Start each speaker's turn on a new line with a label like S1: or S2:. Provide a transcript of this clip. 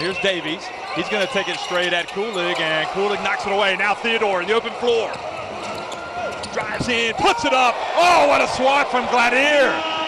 S1: Here's Davies. He's going to take it straight at Kulig, and Kulig knocks it away. Now Theodore in the open floor. Drives in, puts it up. Oh, what a swat from Gladyr.